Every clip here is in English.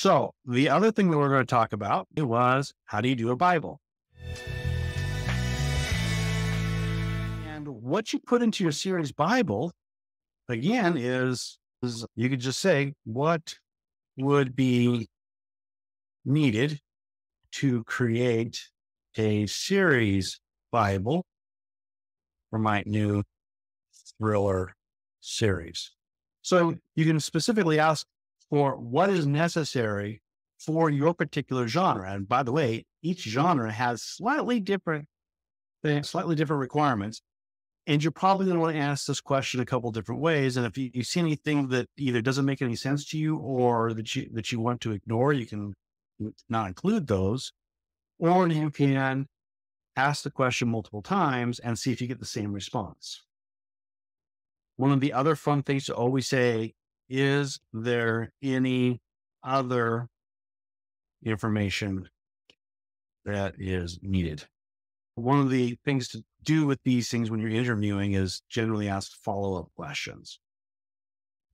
So the other thing that we're going to talk about was how do you do a Bible? And what you put into your series Bible, again, is, is you could just say what would be needed to create a series Bible for my new thriller series. So you can specifically ask for what is necessary for your particular genre. And by the way, each genre has slightly different slightly different requirements. And you're probably going to want to ask this question a couple different ways. And if you, you, see anything that either doesn't make any sense to you or that you that you want to ignore, you can not include those. Or you can ask the question multiple times and see if you get the same response. One of the other fun things to always say is there any other information that is needed? One of the things to do with these things when you're interviewing is generally ask follow up questions.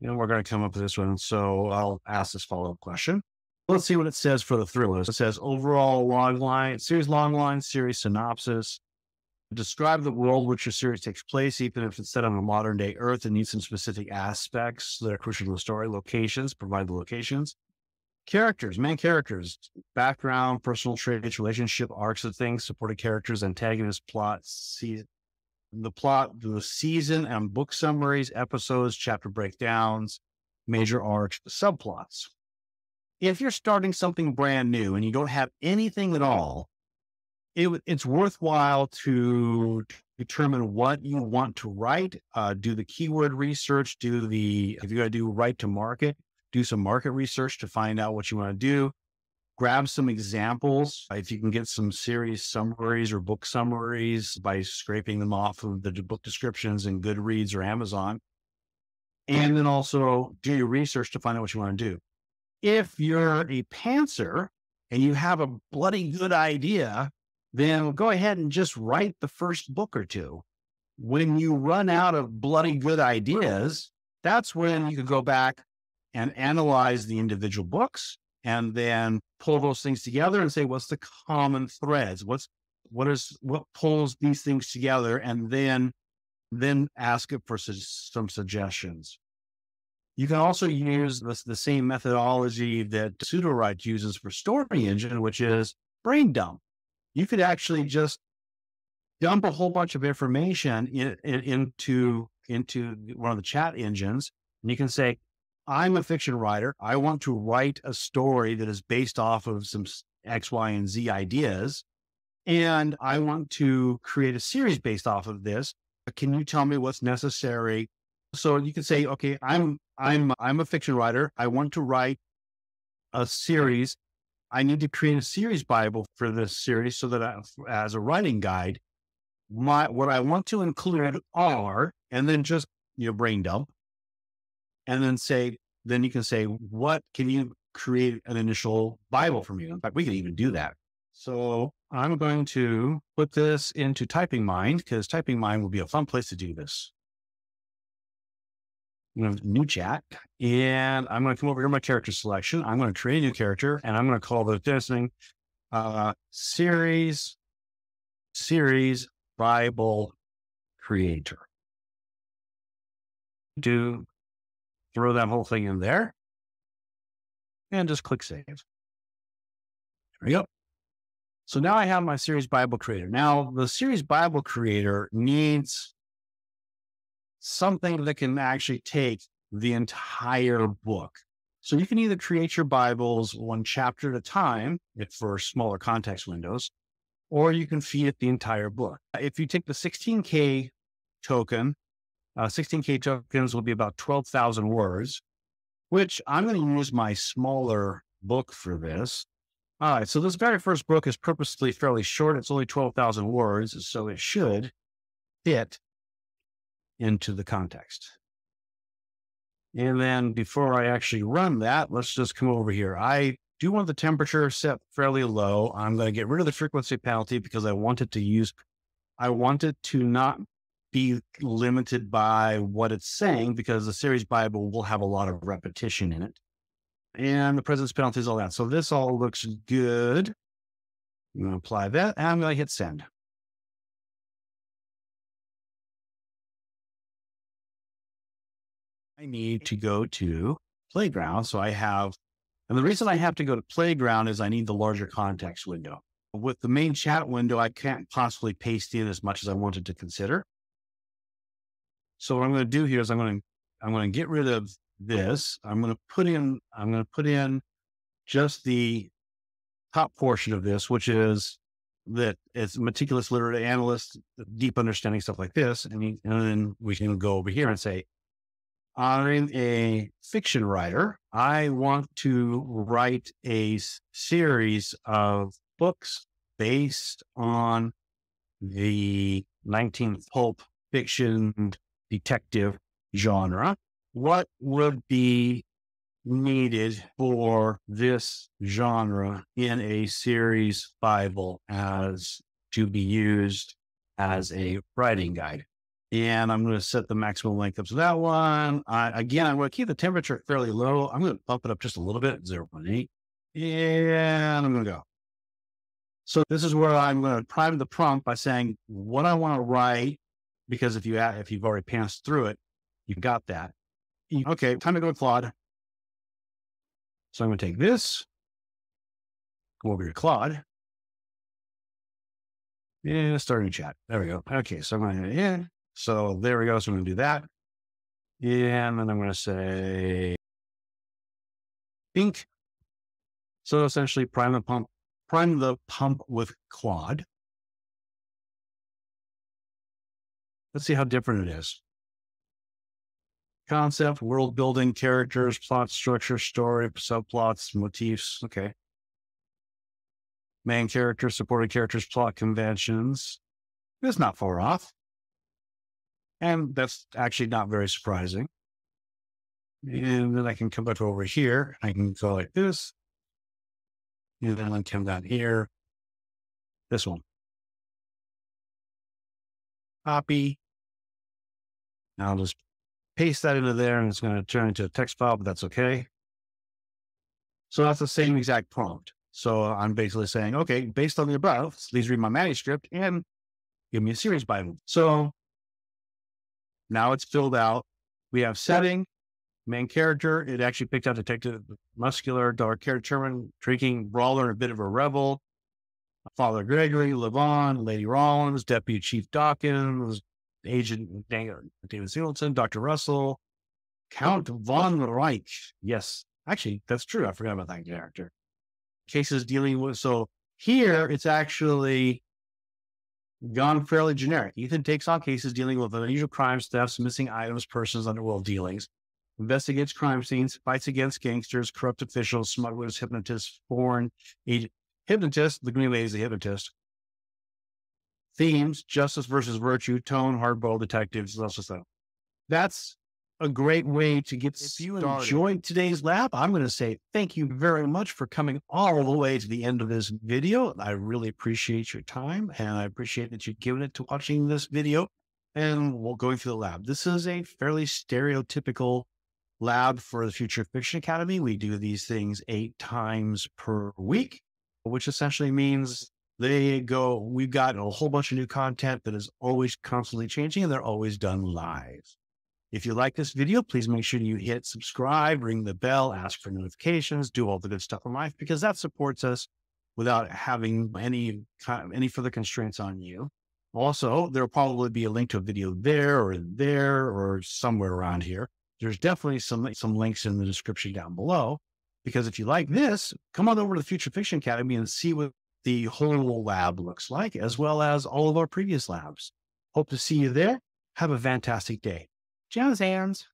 You know, we're going to come up with this one. So I'll ask this follow up question. Let's see what it says for the thrillers. It says overall log line, series long line, series synopsis, describe the world which your series takes place, even if it's set on a modern day Earth and needs some specific aspects that are crucial to the story. Locations, provide the locations. Characters, main characters, background, personal traits, relationship arcs of things, supporting characters, antagonists, plot, season, the plot, the season and book summaries, episodes, chapter breakdowns, major arcs, subplots. If you're starting something brand new and you don't have anything at all, it, it's worthwhile to determine what you want to write, uh, do the keyword research, do the, if you got to do write to market, do some market research to find out what you want to do. Grab some examples. If you can get some series summaries or book summaries by scraping them off of the book descriptions in Goodreads or Amazon. And then also do your research to find out what you want to do. If you're a pantser and you have a bloody good idea, then go ahead and just write the first book or two. When you run out of bloody good ideas, that's when you can go back and analyze the individual books and then pull those things together and say, what's the common threads? What's, what is, what pulls these things together? And then, then ask it for su- some suggestions. You can also use the, the same methodology that Sudowrite uses for Story Engine, which is brain dump you could actually just dump a whole bunch of information in, in, into into one of the chat engines, and you can say, "I'm a fiction writer. I want to write a story that is based off of some X, Y, and Z ideas, and I want to create a series based off of this. Can you tell me what's necessary?" So you can say, "Okay, I'm I'm I'm a fiction writer. I want to write a series I need to create a series Bible for this series so that I, as a writing guide, my what I want to include are, and then just you know brain dump, and then say, then you can say, what can you create an initial Bible for me? In fact, we can even do that. So I'm going to put this into Typing Mind because Typing Mind will be a fun place to do this new chat, and I'm going to come over here my character selection. I'm going to create a new character, and I'm going to call this thing uh, series series Bible creator. Do throw that whole thing in there, and just click save. There we go. So now I have my series Bible creator. Now the series Bible creator needs something that can actually take the entire book. So you can either create your Bibles one chapter at a time for smaller context windows, or you can feed it the entire book. If you take the 16K token, uh, 16K tokens will be about 12,000 words, which I'm going to use my smaller book for this. All right. So this very first book is purposely fairly short. It's only 12,000 words. So it should fit into the context. And then before I actually run that, let's just come over here. I do want the temperature set fairly low. I'm going to get rid of the frequency penalty because I want it to use, I want it to not be limited by what it's saying because the series Bible will have a lot of repetition in it. and the presence penalties, all that. So this all looks good. I'm going to apply that and I'm going to hit send. I need to go to playground. So I have, and the reason I have to go to playground is I need the larger context window. With the main chat window, I can't possibly paste in as much as I wanted to consider. So what I'm going to do here is I'm going to, I'm going to get rid of this. I'm going to put in, I'm going to put in just the top portion of this, which is that it's meticulous literate analyst, deep understanding, stuff like this. And, and then we can go over here and say, I'm a fiction writer. I want to write a series of books based on the 19th pulp fiction detective genre. What would be needed for this genre in a series Bible as to be used as a writing guide? And I'm going to set the maximum length up to that one. I, again, I'm going to keep the temperature fairly low. I'm going to bump it up just a little bit, 0.8. And I'm going to go. So this is where I'm going to prime the prompt by saying what I want to write, because if you if you've already passed through it, you've got that. Okay, time to go to Claude. So I'm going to take this, go over to Claude, Yeah, start a new chat. There we go. Okay, so I'm going to yeah. So there we go. So I'm going to do that. And then I'm going to say ink. So essentially prime the pump, prime the pump with Claude. Let's see how different it is. Concept, world building, characters, plot structure, story, subplots, motifs. Okay. Main characters, supporting characters, plot conventions. It's not far off. And that's actually not very surprising. And then I can come back over here. I can go like this. And then I come down here. This one. Copy. Now I'll just paste that into there and it's going to turn into a text file, but that's okay. So that's the same exact prompt. So I'm basically saying, okay, based on the above, please read my manuscript and give me a series Bible. So now it's filled out. We have setting, main character. It actually picked out detective, muscular, dark hair, determined, drinking, brawler, and a bit of a rebel. Father Gregory, Levon, Lady Rollins, Deputy Chief Dawkins, Agent David Singleton, Dr. Russell, Count von Reich. Yes, actually, that's true. I forgot about that character. Cases dealing with, so here it's actually gone fairly generic. Ethan takes on cases dealing with unusual crimes, thefts, missing items, persons, underworld dealings, investigates crime scenes, fights against gangsters, corrupt officials, smugglers, hypnotists, foreign agent, hypnotist, the Green Lady is a hypnotist. Themes, justice versus virtue, tone, hardboiled detectives, also That's a great way to get if you started. enjoyed today's lab i'm going to say thank you very much for coming all the way to the end of this video. I really appreciate your time and i appreciate that you've given it to watching this video and we're going through the lab. This is a fairly stereotypical lab for the future fiction academy. We do these things eight times per week which essentially means they go we've got a whole bunch of new content that is always constantly changing and they're always done live if you like this video, please make sure you hit subscribe, ring the bell, ask for notifications, do all the good stuff in life because that supports us without having any any further constraints on you. Also, there'll probably be a link to a video there or there or somewhere around here. There's definitely some some links in the description down below because if you like this, come on over to the Future Fiction Academy and see what the whole lab looks like, as well as all of our previous labs. Hope to see you there. Have a fantastic day. Jazz hands.